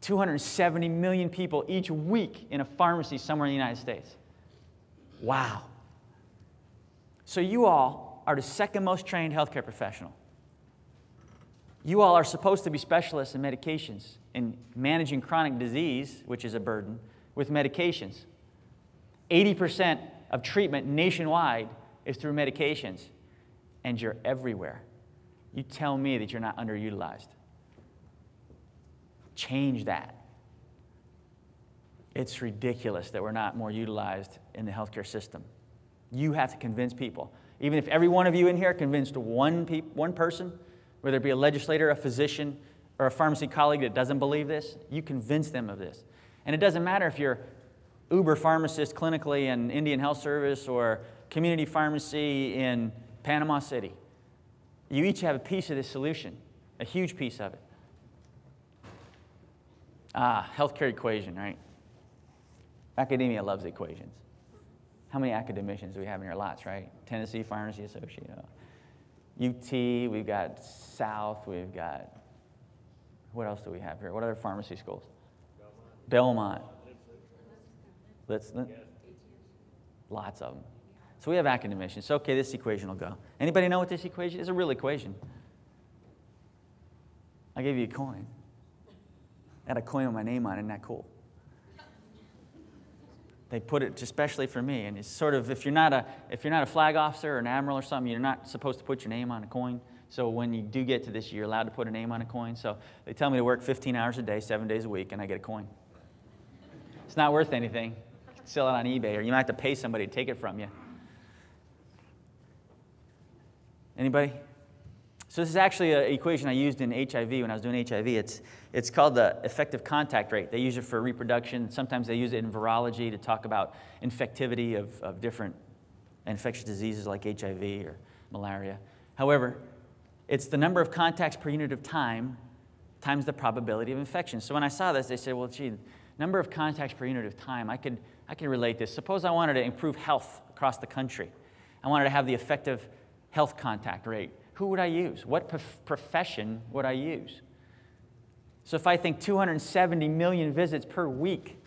270 million people each week in a pharmacy somewhere in the United States. Wow. So, you all are the second most trained healthcare professional. You all are supposed to be specialists in medications, in managing chronic disease, which is a burden, with medications. 80% of treatment nationwide is through medications, and you're everywhere. You tell me that you're not underutilized. Change that. It's ridiculous that we're not more utilized in the healthcare system. You have to convince people. Even if every one of you in here convinced one, pe- one person, whether it be a legislator, a physician, or a pharmacy colleague that doesn't believe this, you convince them of this. And it doesn't matter if you're Uber pharmacist clinically in Indian Health Service or community pharmacy in Panama City. You each have a piece of this solution, a huge piece of it. Ah, healthcare equation, right? Academia loves equations. How many academicians do we have in your lots, right? Tennessee Pharmacy Associate. Uh, UT, we've got South, we've got, what else do we have here? What other pharmacy schools? Belmont. Belmont. Lots of them. So we have academicians. So, okay, this equation will go. Anybody know what this equation is? It's a real equation. I gave you a coin. I had a coin with my name on it. Isn't that cool? They put it especially for me. And it's sort of, if you're not a, if you're not a flag officer or an admiral or something, you're not supposed to put your name on a coin. So when you do get to this, you're allowed to put a name on a coin. So they tell me to work 15 hours a day, seven days a week, and I get a coin. It's not worth anything. You can sell it on eBay, or you might have to pay somebody to take it from you. Anybody? So this is actually an equation I used in HIV when I was doing HIV. It's, it's called the effective contact rate. They use it for reproduction. Sometimes they use it in virology to talk about infectivity of, of different infectious diseases like HIV or malaria. However, it's the number of contacts per unit of time times the probability of infection. So when I saw this, they said, well, gee, number of contacts per unit of time, I could, I could relate this. Suppose I wanted to improve health across the country. I wanted to have the effective health contact rate who would I use? What prof- profession would I use? So if I think 270 million visits per week,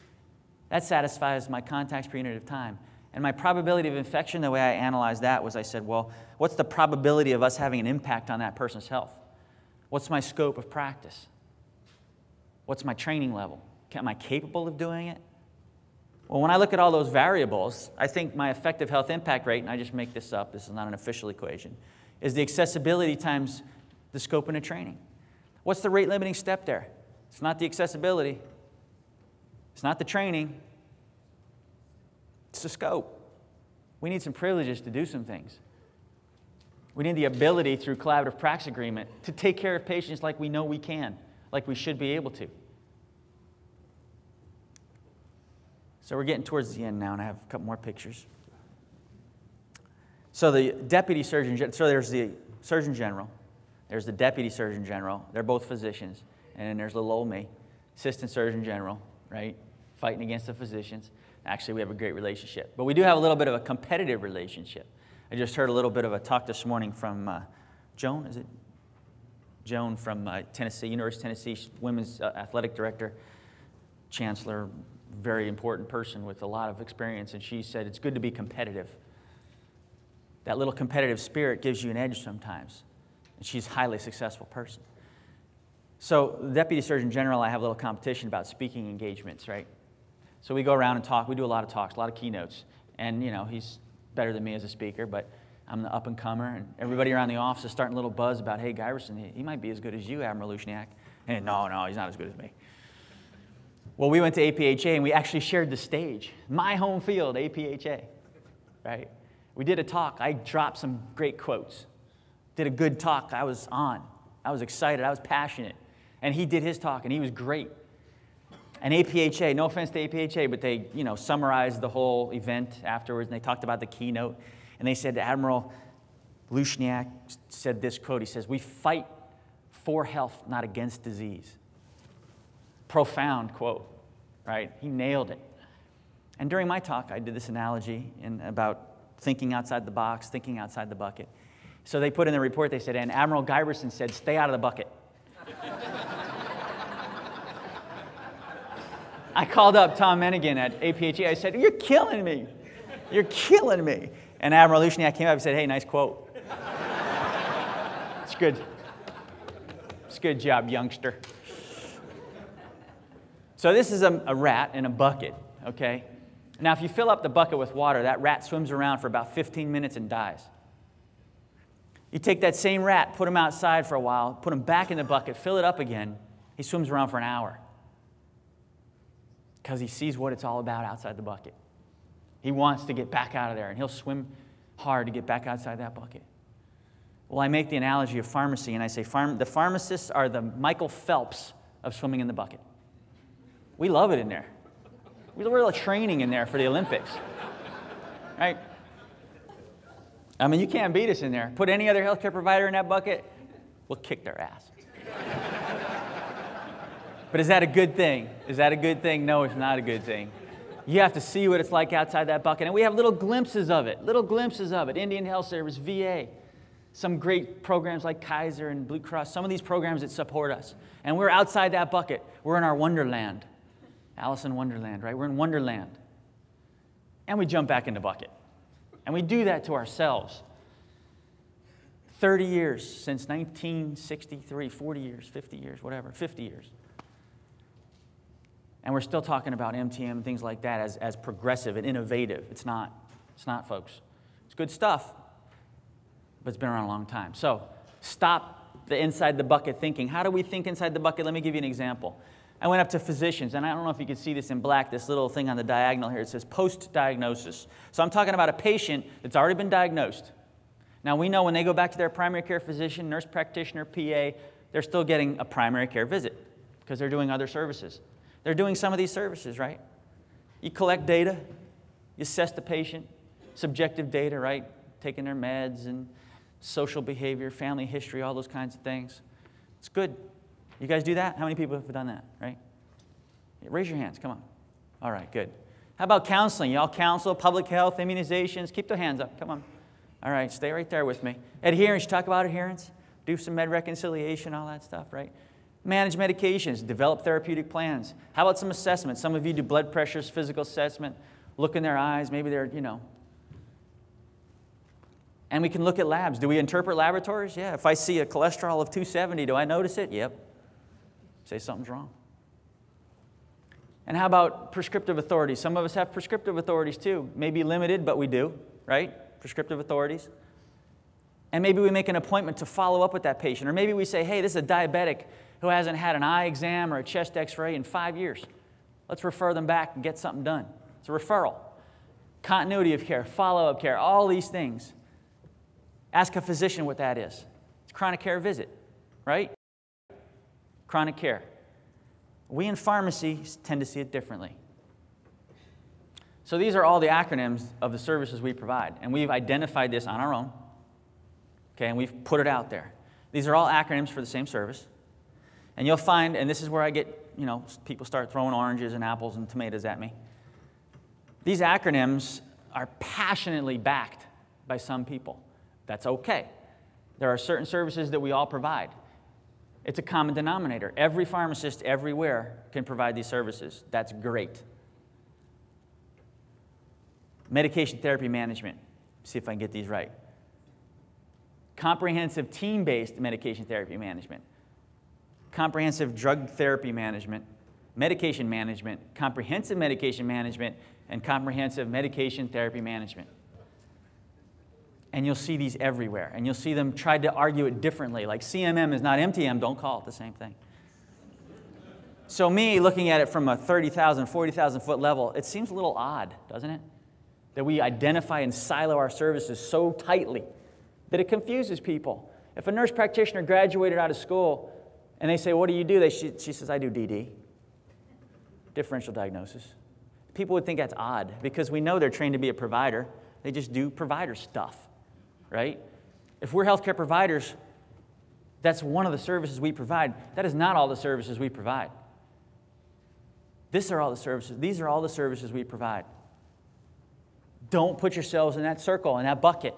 that satisfies my contacts per unit of time. And my probability of infection, the way I analyzed that was I said, well, what's the probability of us having an impact on that person's health? What's my scope of practice? What's my training level? Am I capable of doing it? Well, when I look at all those variables, I think my effective health impact rate, and I just make this up, this is not an official equation, is the accessibility times the scope and the training. What's the rate limiting step there? It's not the accessibility, it's not the training, it's the scope. We need some privileges to do some things. We need the ability through collaborative practice agreement to take care of patients like we know we can, like we should be able to. So we're getting towards the end now, and I have a couple more pictures. So the deputy surgeon, so there's the surgeon general, there's the deputy surgeon general. They're both physicians. And then there's little old me, assistant surgeon general, right? Fighting against the physicians. Actually, we have a great relationship. But we do have a little bit of a competitive relationship. I just heard a little bit of a talk this morning from uh, Joan, is it? Joan from uh, Tennessee, University of Tennessee, women's uh, athletic director, chancellor, very important person with a lot of experience. And she said it's good to be competitive that little competitive spirit gives you an edge sometimes. And she's a highly successful person. So, the Deputy Surgeon General, I have a little competition about speaking engagements, right? So, we go around and talk. We do a lot of talks, a lot of keynotes. And, you know, he's better than me as a speaker, but I'm the up and comer. And everybody around the office is starting a little buzz about, hey, Giberson, he, he might be as good as you, Admiral Lushniak. And no, no, he's not as good as me. Well, we went to APHA and we actually shared the stage. My home field, APHA, right? We did a talk. I dropped some great quotes. Did a good talk. I was on. I was excited. I was passionate. And he did his talk, and he was great. And APHA, no offense to APHA, but they, you know, summarized the whole event afterwards, and they talked about the keynote. And they said Admiral Lushniak said this quote. He says, "We fight for health, not against disease." Profound quote, right? He nailed it. And during my talk, I did this analogy in about thinking outside the box, thinking outside the bucket. So they put in the report, they said, and Admiral Giberson said, stay out of the bucket. I called up Tom Menighan at APHA. I said, You're killing me. You're killing me. And Admiral Lushniak came up and said, Hey, nice quote. it's good. It's good job, youngster. So this is a, a rat in a bucket, okay? Now, if you fill up the bucket with water, that rat swims around for about 15 minutes and dies. You take that same rat, put him outside for a while, put him back in the bucket, fill it up again, he swims around for an hour because he sees what it's all about outside the bucket. He wants to get back out of there, and he'll swim hard to get back outside that bucket. Well, I make the analogy of pharmacy, and I say pharm- the pharmacists are the Michael Phelps of swimming in the bucket. We love it in there. We're training in there for the Olympics. Right? I mean, you can't beat us in there. Put any other healthcare provider in that bucket, we'll kick their ass. but is that a good thing? Is that a good thing? No, it's not a good thing. You have to see what it's like outside that bucket. And we have little glimpses of it, little glimpses of it. Indian Health Service, VA, some great programs like Kaiser and Blue Cross, some of these programs that support us. And we're outside that bucket. We're in our wonderland. Alice in Wonderland, right? We're in Wonderland. And we jump back in the bucket. And we do that to ourselves. 30 years since 1963, 40 years, 50 years, whatever, 50 years. And we're still talking about MTM and things like that as, as progressive and innovative. It's not. It's not, folks. It's good stuff, but it's been around a long time. So stop the inside the bucket thinking. How do we think inside the bucket? Let me give you an example. I went up to physicians, and I don't know if you can see this in black, this little thing on the diagonal here. It says post diagnosis. So I'm talking about a patient that's already been diagnosed. Now, we know when they go back to their primary care physician, nurse practitioner, PA, they're still getting a primary care visit because they're doing other services. They're doing some of these services, right? You collect data, you assess the patient, subjective data, right? Taking their meds and social behavior, family history, all those kinds of things. It's good. You guys do that? How many people have done that, right? Raise your hands, come on. All right, good. How about counseling? Y'all counsel, public health, immunizations? Keep the hands up, come on. All right, stay right there with me. Adherence, you talk about adherence? Do some med reconciliation, all that stuff, right? manage medications, develop therapeutic plans. How about some assessments? Some of you do blood pressures, physical assessment, look in their eyes, maybe they're, you know. And we can look at labs. Do we interpret laboratories? Yeah. If I see a cholesterol of 270, do I notice it? Yep. Say something's wrong. And how about prescriptive authorities? Some of us have prescriptive authorities too. Maybe limited, but we do, right? Prescriptive authorities. And maybe we make an appointment to follow up with that patient. Or maybe we say, hey, this is a diabetic who hasn't had an eye exam or a chest x ray in five years. Let's refer them back and get something done. It's a referral. Continuity of care, follow up care, all these things. Ask a physician what that is. It's chronic care visit, right? Chronic care. We in pharmacy tend to see it differently. So these are all the acronyms of the services we provide, and we've identified this on our own. Okay, and we've put it out there. These are all acronyms for the same service. And you'll find, and this is where I get, you know, people start throwing oranges and apples and tomatoes at me. These acronyms are passionately backed by some people. That's okay. There are certain services that we all provide. It's a common denominator. Every pharmacist everywhere can provide these services. That's great. Medication therapy management. See if I can get these right. Comprehensive team based medication therapy management comprehensive drug therapy management, medication management, comprehensive medication management, and comprehensive medication therapy management. And you'll see these everywhere. And you'll see them try to argue it differently. Like CMM is not MTM, don't call it the same thing. So, me looking at it from a 30,000, 40,000 foot level, it seems a little odd, doesn't it? That we identify and silo our services so tightly that it confuses people. If a nurse practitioner graduated out of school and they say, What do you do? They, she, she says, I do DD, differential diagnosis. People would think that's odd because we know they're trained to be a provider. They just do provider stuff, right? If we're healthcare providers, that's one of the services we provide. That is not all the services we provide. These are all the services. These are all the services we provide. Don't put yourselves in that circle, in that bucket.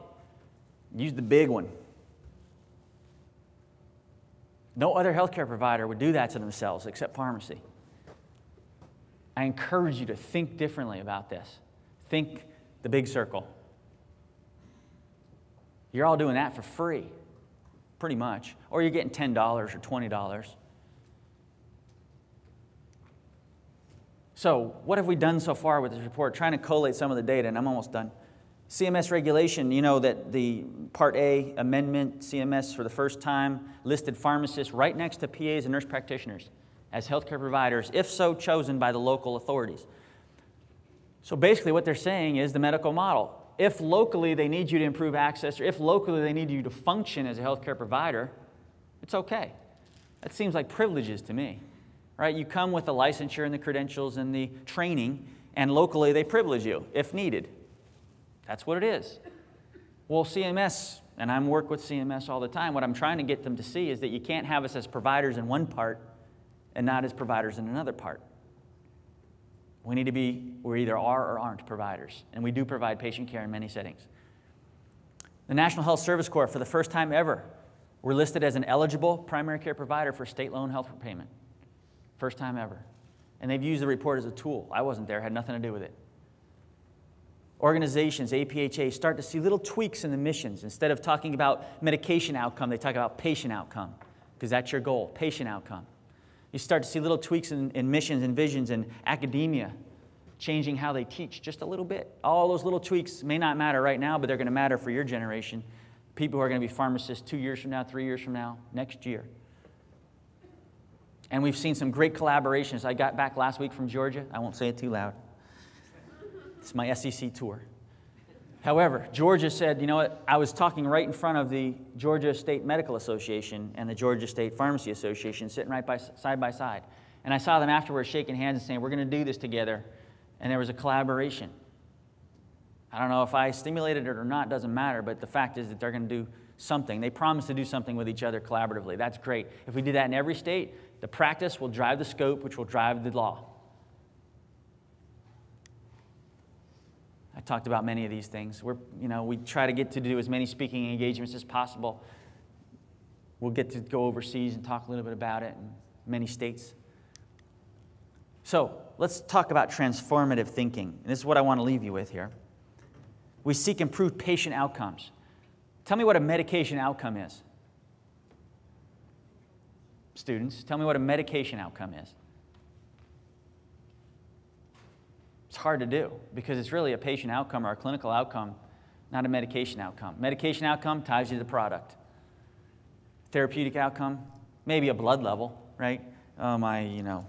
Use the big one. No other healthcare provider would do that to themselves except pharmacy. I encourage you to think differently about this. Think the big circle. You're all doing that for free, pretty much. Or you're getting $10 or $20. So, what have we done so far with this report? Trying to collate some of the data, and I'm almost done. CMS regulation, you know that the Part A amendment, CMS for the first time listed pharmacists right next to PAs and nurse practitioners as healthcare providers, if so chosen by the local authorities. So basically, what they're saying is the medical model. If locally they need you to improve access, or if locally they need you to function as a healthcare provider, it's okay. That seems like privileges to me, right? You come with the licensure and the credentials and the training, and locally they privilege you if needed. That's what it is. Well, CMS, and I'm work with CMS all the time, what I'm trying to get them to see is that you can't have us as providers in one part and not as providers in another part. We need to be, we either are or aren't providers, and we do provide patient care in many settings. The National Health Service Corps, for the first time ever, we're listed as an eligible primary care provider for state loan health repayment. First time ever. And they've used the report as a tool. I wasn't there, had nothing to do with it. organizations, APHA, start to see little tweaks in the missions. Instead of talking about medication outcome, they talk about patient outcome, because that's your goal patient outcome. You start to see little tweaks in, in missions and visions and academia, changing how they teach just a little bit. All those little tweaks may not matter right now, but they're going to matter for your generation. People who are going to be pharmacists two years from now, three years from now, next year. And we've seen some great collaborations. I got back last week from Georgia. I won't say it too loud. It's my SEC tour. However, Georgia said, you know what? I was talking right in front of the Georgia State Medical Association and the Georgia State Pharmacy Association, sitting right by, side by side. And I saw them afterwards shaking hands and saying, We're going to do this together. And there was a collaboration. I don't know if I stimulated it or not, doesn't matter, but the fact is that they're going to do something. They promised to do something with each other collaboratively. That's great. If we do that in every state, the practice will drive the scope, which will drive the law. I talked about many of these things. We're, you know, we try to get to do as many speaking engagements as possible. We'll get to go overseas and talk a little bit about it in many states. So let's talk about transformative thinking. This is what I want to leave you with here. We seek improved patient outcomes. Tell me what a medication outcome is students, tell me what a medication outcome is. It's hard to do because it's really a patient outcome or a clinical outcome, not a medication outcome. Medication outcome ties you to the product. Therapeutic outcome, maybe a blood level, right? Oh, my, you know,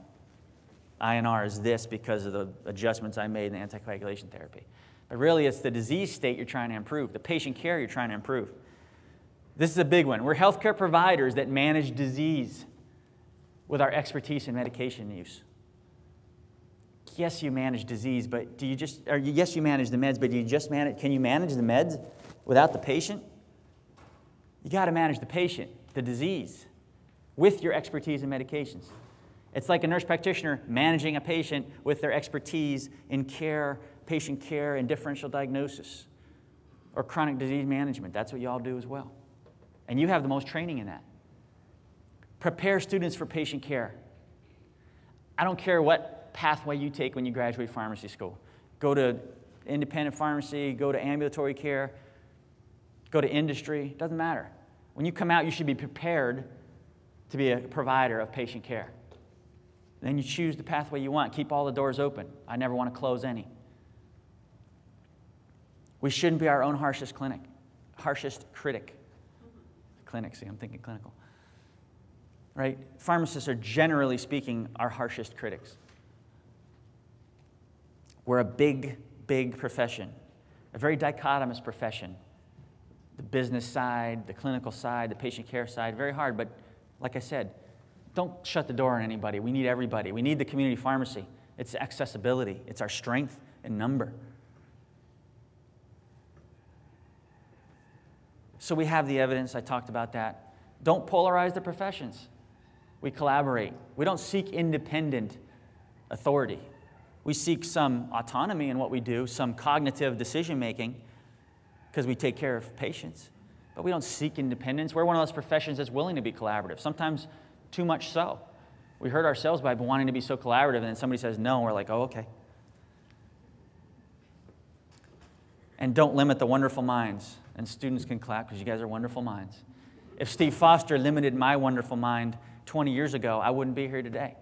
INR is this because of the adjustments I made in anticoagulation therapy. But really, it's the disease state you're trying to improve, the patient care you're trying to improve. This is a big one. We're healthcare providers that manage disease with our expertise in medication use. Yes, you manage disease, but do you just, or yes, you manage the meds, but do you just manage, can you manage the meds without the patient? You got to manage the patient, the disease, with your expertise in medications. It's like a nurse practitioner managing a patient with their expertise in care, patient care, and differential diagnosis or chronic disease management. That's what you all do as well. And you have the most training in that prepare students for patient care. I don't care what pathway you take when you graduate pharmacy school. Go to independent pharmacy, go to ambulatory care, go to industry, doesn't matter. When you come out, you should be prepared to be a provider of patient care. Then you choose the pathway you want. Keep all the doors open. I never want to close any. We shouldn't be our own harshest clinic, harshest critic. Clinic, see, I'm thinking clinical right? Pharmacists are generally speaking our harshest critics. We're a big, big profession, a very dichotomous profession. The business side, the clinical side, the patient care side, very hard. But like I said, don't shut the door on anybody. We need everybody. We need the community pharmacy. It's accessibility, it's our strength and number. So we have the evidence. I talked about that. Don't polarize the professions. We collaborate. We don't seek independent authority. We seek some autonomy in what we do, some cognitive decision making, because we take care of patients. But we don't seek independence. We're one of those professions that's willing to be collaborative, sometimes too much so. We hurt ourselves by wanting to be so collaborative, and then somebody says no, and we're like, oh, okay. And don't limit the wonderful minds. And students can clap because you guys are wonderful minds. If Steve Foster limited my wonderful mind 20 years ago, I wouldn't be here today.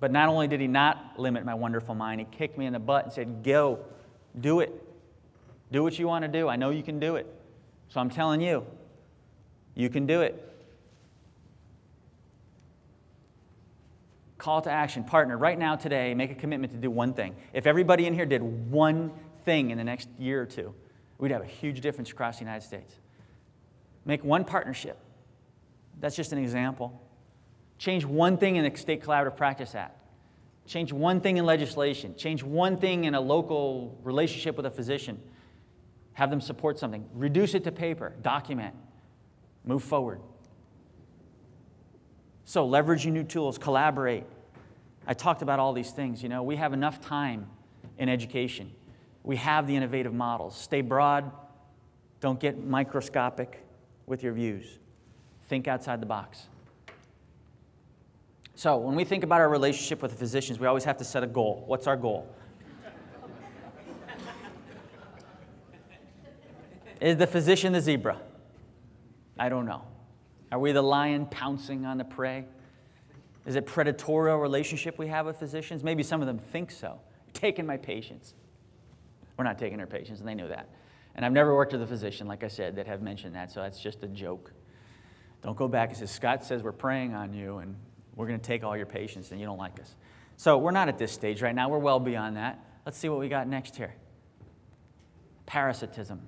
But not only did he not limit my wonderful mind, he kicked me in the butt and said, Go, do it. Do what you want to do. I know you can do it. So I'm telling you, you can do it. Call to action. Partner, right now, today, make a commitment to do one thing. If everybody in here did one thing in the next year or two, we'd have a huge difference across the United States. Make one partnership. That's just an example. Change one thing in the State Collaborative Practice Act. Change one thing in legislation. Change one thing in a local relationship with a physician. Have them support something. Reduce it to paper. Document. Move forward. So, leveraging new tools, collaborate. I talked about all these things. You know, we have enough time in education. We have the innovative models. Stay broad, don't get microscopic with your views. Think outside the box. So, when we think about our relationship with the physicians, we always have to set a goal. What's our goal? Is the physician the zebra? I don't know. Are we the lion pouncing on the prey? Is it predatorial relationship we have with physicians? Maybe some of them think so. Taking my patients. We're not taking their patients, and they know that. And I've never worked with a physician, like I said, that have mentioned that, so that's just a joke. Don't go back and say, Scott says we're preying on you, and we're going to take all your patients, and you don't like us. So we're not at this stage right now. We're well beyond that. Let's see what we got next here. Parasitism.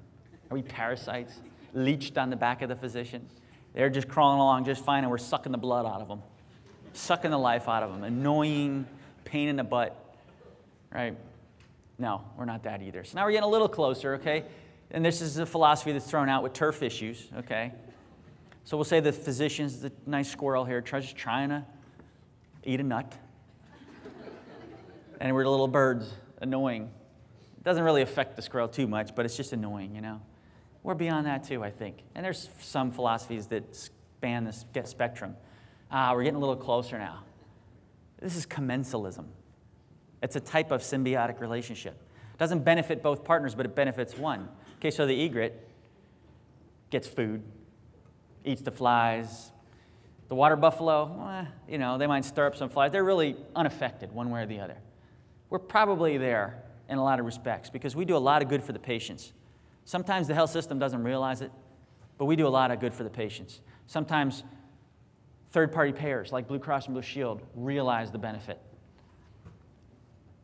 Are we parasites? Leeched on the back of the physician? They're just crawling along just fine, and we're sucking the blood out of them, sucking the life out of them. Annoying, pain in the butt, right? No, we're not that either. So now we're getting a little closer, okay? And this is a philosophy that's thrown out with turf issues, okay? So we'll say the physician's the nice squirrel here, just trying to eat a nut. and we're little birds, annoying. It doesn't really affect the squirrel too much, but it's just annoying, you know? We're beyond that too, I think. And there's some philosophies that span the spectrum. Ah, we're getting a little closer now. This is commensalism. It's a type of symbiotic relationship. It doesn't benefit both partners, but it benefits one. Okay, so the egret gets food, eats the flies. The water buffalo, eh, you know, they might stir up some flies. They're really unaffected one way or the other. We're probably there in a lot of respects because we do a lot of good for the patients. Sometimes the health system doesn't realize it, but we do a lot of good for the patients. Sometimes third party payers like Blue Cross and Blue Shield realize the benefit.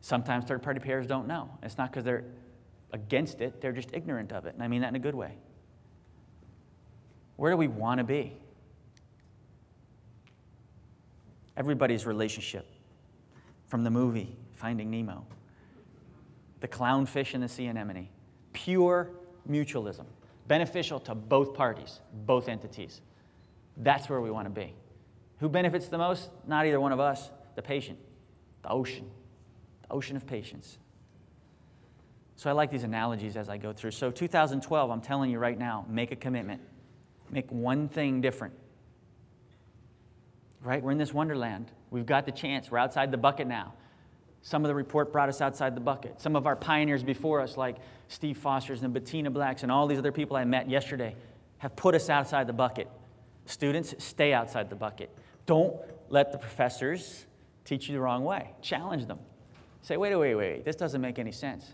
Sometimes third party payers don't know. It's not because they're against it, they're just ignorant of it. And I mean that in a good way. Where do we want to be? Everybody's relationship from the movie Finding Nemo, the clownfish and the sea anemone, pure mutualism, beneficial to both parties, both entities. That's where we want to be. Who benefits the most? Not either one of us, the patient, the ocean, the ocean of patience. So I like these analogies as I go through. So 2012, I'm telling you right now, make a commitment. Make one thing different. Right? We're in this wonderland. We've got the chance. We're outside the bucket now. Some of the report brought us outside the bucket. Some of our pioneers before us, like Steve Foster's and Baeteena Blacks and all these other people I met yesterday, have put us outside the bucket. Students, stay outside the bucket. Don't let the professors teach you the wrong way. Challenge them. Say, wait, wait, wait, this doesn't make any sense.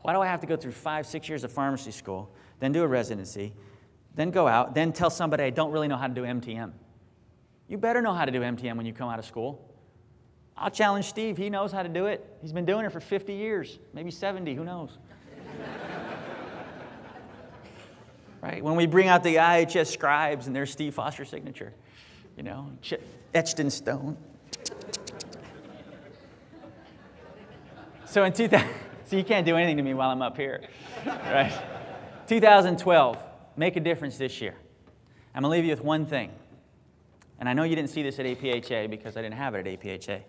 Why do I have to go through five, six years of pharmacy school, then do a residency, then go out, then tell somebody I don't really know how to do MTM? You better know how to do MTM when you come out of school. I'll challenge Steve. He knows how to do it. He's been doing it for 50 years, maybe 70, who knows? right? When we bring out the IHS scribes and there's Steve Foster's signature, you know, etched in stone. So in 2000, so you can't do anything to me while I'm up here, right? 2012, make a difference this year. I'm gonna leave you with one thing. And I know you didn't see this at APHA because I didn't have it at APHA.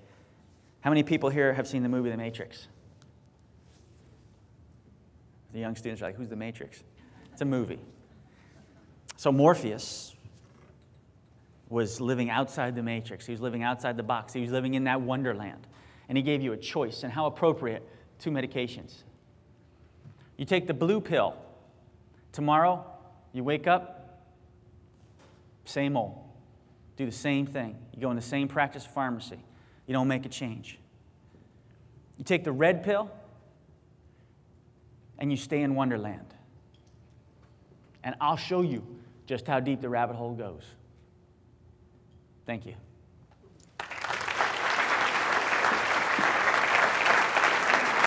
How many people here have seen the movie The Matrix? The young students are like, who's The Matrix? It's a movie. So Morpheus was living outside the matrix. He was living outside the box. He was living in that wonderland. And he gave you a choice. And how appropriate two medications. You take the blue pill. Tomorrow, you wake up, same old. Do the same thing. You go in the same practice pharmacy you don't make a change. You take the red pill and you stay in Wonderland. And I'll show you just how deep the rabbit hole goes. Thank you.